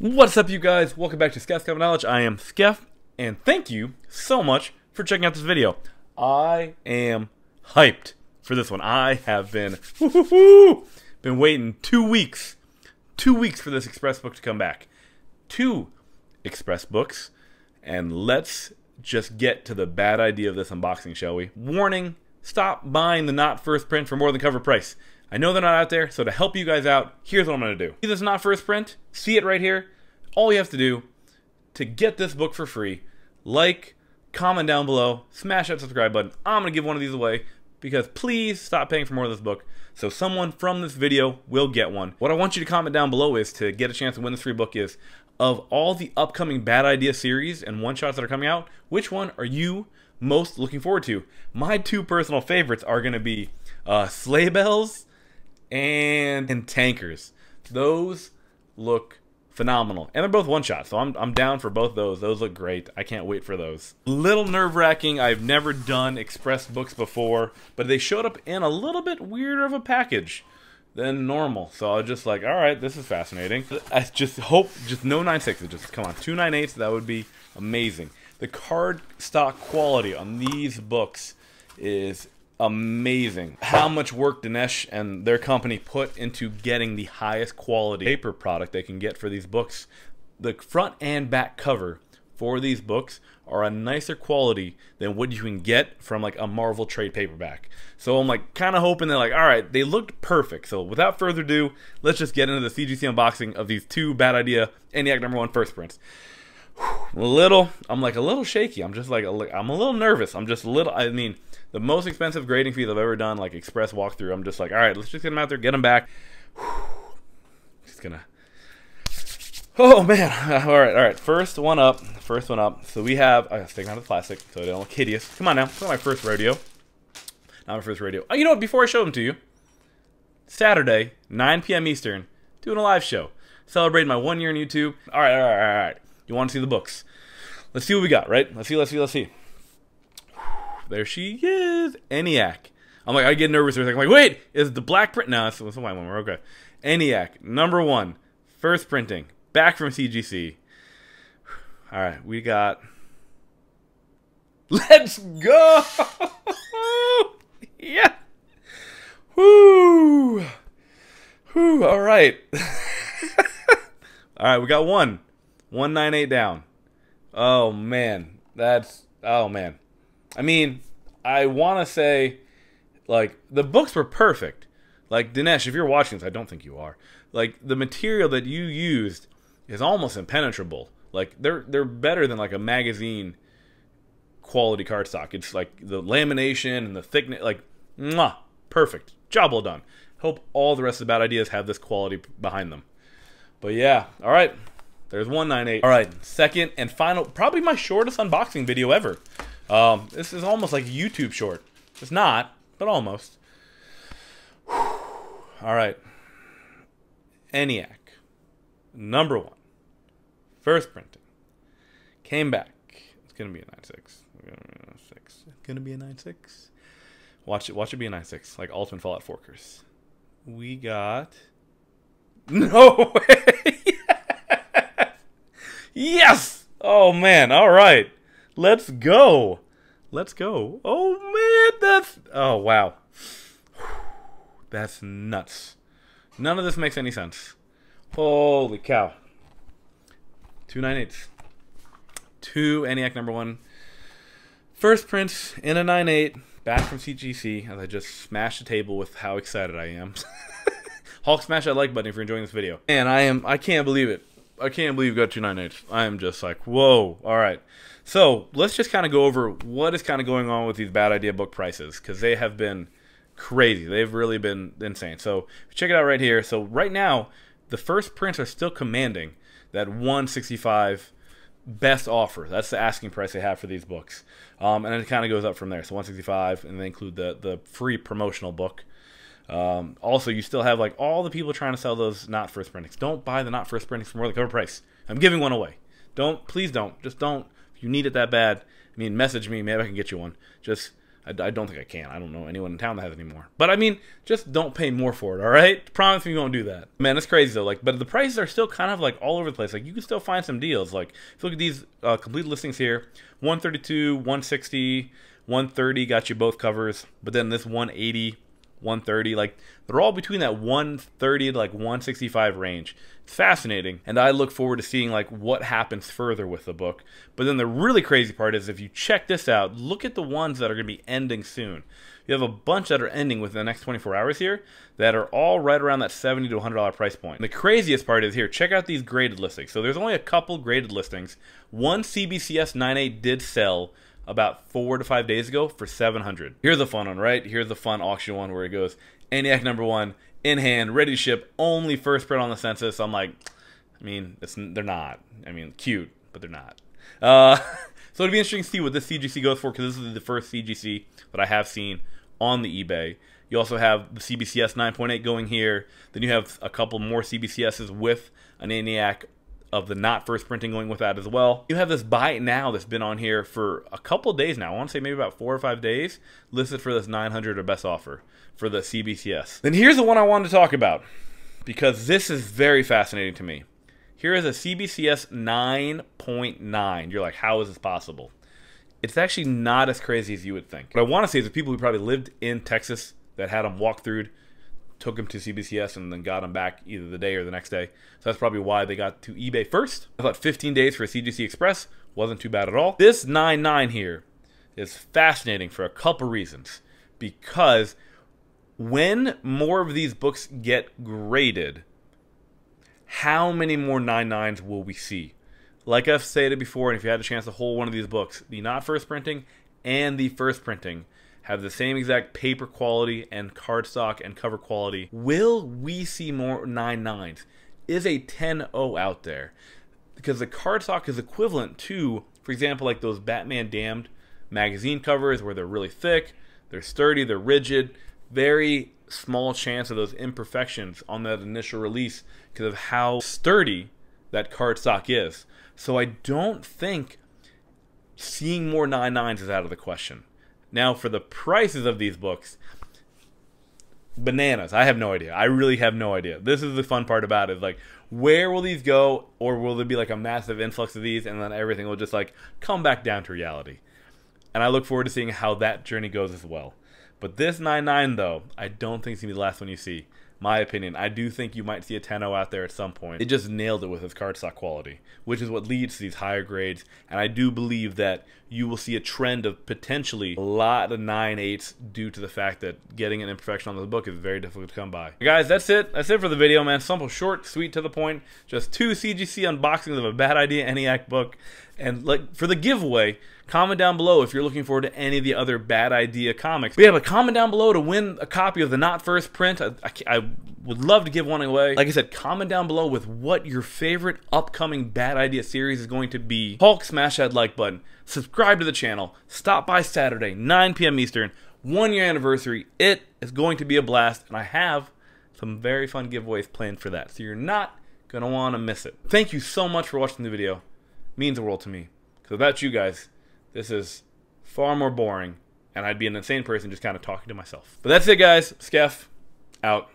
What's up, you guys? Welcome back to Skeff's Comic Knowledge. I am Skeff, and thank you so much for checking out this video. I am hyped for this one. I have been been waiting two weeks, two weeks for this Express book to come back. Two Express books, and let's just get to the bad idea of this unboxing, shall we? Warning: Stop buying the not first print for more than cover price. I know they're not out there, so to help you guys out, here's what I'm going to do. See this not first print? See it right here? All you have to do to get this book for free, like, comment down below, smash that subscribe button. I'm going to give one of these away because please stop paying for more of this book so someone from this video will get one. What I want you to comment down below is to get a chance to win this free book is of all the upcoming Bad Idea series and one-shots that are coming out, which one are you most looking forward to? My two personal favorites are going to be uh, Sleigh Bells and, and Tankers. Those look phenomenal. And they're both one shot, so I'm, I'm down for both those. Those look great. I can't wait for those. Little nerve wracking. I've never done Express books before, but they showed up in a little bit weirder of a package than normal. So I was just like, all right, this is fascinating. I just hope, just no 9.6s, just come on, two 9.8s, that would be amazing. The card stock quality on these books is amazing. How much work Dinesh and their company put into getting the highest quality paper product they can get for these books. The front and back cover for these books are a nicer quality than what you can get from like a Marvel trade paperback. So I'm like kind of hoping they're like, all right, they looked perfect. So without further ado, let's just get into the CGC unboxing of these two Bad Idea ENIAC number one first prints. A little, I'm like a little shaky. I'm just like, I'm a little nervous. I'm just a little, I mean, the most expensive grading fees I've ever done, like express walkthrough. I'm just like, all right, let's just get them out there, get them back. Just gonna. Oh man! All right, all right. First one up. First one up. So we have. I gotta take out the plastic so they don't look hideous. Come on now. It's not my first rodeo. Not my first rodeo. Oh, you know what? Before I show them to you, Saturday, 9 p.m. Eastern, doing a live show, celebrating my one year on YouTube. All right, all right, all right. You want to see the books? Let's see what we got, right? Let's see, let's see, let's see. There she is. ENIAC. I'm like, I get nervous for. I'm like, wait, is the black print? No, it's, it's the white one. We're okay. ENIAC, number one, first printing. Back from CGC. All right, we got. Let's go! yeah! Woo! Woo, all right. all right, we got one. 198 down. Oh, man. That's. Oh, man. I mean, I want to say, like, the books were perfect. Like, Dinesh, if you're watching this, I don't think you are. Like, the material that you used is almost impenetrable. Like, they're they're better than like a magazine quality cardstock. It's like the lamination and the thickness, like, mwah, perfect. Job well done. Hope all the rest of the bad ideas have this quality behind them. But yeah, all right. There's 198. All right, second and final, probably my shortest unboxing video ever. Um, this is almost like a YouTube short. It's not, but almost. All right. ENIAC, number one, first printing. Came back. It's gonna be a 9.6. It's gonna be a 9.6. Watch it. Watch it be a 9.6, like Ultimate Fallout Forkers. We got. No way! yes! Oh man! All right. Let's go. Let's go. Oh man, that's oh wow. That's nuts. None of this makes any sense. Holy cow. Two nine eights. Two ENIAC number one. First print in a nine eight. Back from CGC as I just smashed the table with how excited I am. Hulk smash that like button if you're enjoying this video. And I am I can't believe it. I can't believe we got two nine eights. I am just like, whoa. All right. So let's just kind of go over what is kind of going on with these bad idea book prices because they have been crazy. They've really been insane. So check it out right here. So right now, the first prints are still commanding that 165 best offer. That's the asking price they have for these books. Um, and it kind of goes up from there. So 165, and they include the the free promotional book. Um, also, you still have like all the people trying to sell those not first printings. Don't buy the not first printings for more than cover price. I'm giving one away. Don't please don't just don't. If you need it that bad, I mean, message me. Maybe I can get you one. Just I, I, don't think I can. I don't know anyone in town that has any more. But I mean, just don't pay more for it, all right? Promise me you won't do that. Man, it's crazy though. Like, but the prices are still kind of like all over the place. Like, you can still find some deals. Like, if you look at these uh, complete listings here, 132, 160, 130 got you both covers. But then this 180 130. Like they're all between that 130 to like 165 range. Fascinating, and I look forward to seeing like what happens further with the book. But then the really crazy part is if you check this out, look at the ones that are going to be ending soon. You have a bunch that are ending within the next 24 hours here that are all right around that 70 to 100 dollar price point. And the craziest part is here, check out these graded listings. So there's only a couple graded listings. One CBCS 98 did sell about four to five days ago for 700 Here's a fun one, right? Here's the fun auction one where it goes ENIAC number one in hand, ready to ship, only first print on the census. I'm like, I mean, they're not. I mean, cute, but they're not. Uh, so it'd be interesting to see what this CGC goes for because this is the first CGC that I have seen on the eBay. You also have the CBCS 9.8 going here. Then you have a couple more CBCSs with an ENIAC of the not first printing going with that as well. You have this buy it now that's been on here for a couple days now. I want to say maybe about four or five days listed for this 900 or best offer for the CBCS. Then here's the one I wanted to talk about because this is very fascinating to me. Here is a CBCS 9.9. You're like, how is this possible? It's actually not as crazy as you would think. What I want to say is the people who probably lived in Texas that had them walk through took him to CBCS and then got him back either the day or the next day. So that's probably why they got to eBay first. I thought 15 days for a CGC Express wasn't too bad at all. This 9.9 here is fascinating for a couple reasons. Because when more of these books get graded, how many more 9.9s will we see? Like I've stated before, and if you had a chance to hold one of these books, the not first printing and the first printing have the same exact paper quality and cardstock and cover quality. Will we see more 9.9s? Is a 10.0 out there? Because the cardstock is equivalent to, for example, like those Batman Damned magazine covers where they're really thick, they're sturdy, they're rigid. Very small chance of those imperfections on that initial release because of how sturdy that cardstock is. So I don't think seeing more 9.9s is out of the question. Now, for the prices of these books, bananas. I have no idea. I really have no idea. This is the fun part about it. Like, where will these go, or will there be like a massive influx of these, and then everything will just like come back down to reality? And I look forward to seeing how that journey goes as well. But this 9.9 though, I don't think it's gonna be the last one you see my opinion. I do think you might see a 10 out there at some point. It just nailed it with its cardstock quality, which is what leads to these higher grades. And I do believe that you will see a trend of potentially a lot of 9.8s due to the fact that getting an imperfection on the book is very difficult to come by. Guys, that's it. That's it for the video, man. Simple, short, sweet, to the point. Just two CGC unboxings of a bad idea ENIAC book. And like for the giveaway, comment down below if you're looking forward to any of the other bad idea comics. But yeah, but comment down below to win a copy of the not first print. I, I, I, would love to give one away. Like I said, comment down below with what your favorite upcoming bad idea series is going to be. Hulk, smash that like button. Subscribe to the channel. Stop by Saturday, 9 p.m. Eastern. One year anniversary. It is going to be a blast, and I have some very fun giveaways planned for that. So you're not going to want to miss it. Thank you so much for watching the video means the world to me. Because without you guys, this is far more boring, and I'd be an insane person just kind of talking to myself. But that's it, guys. Skeff, out.